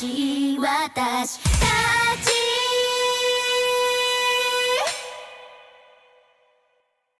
し私。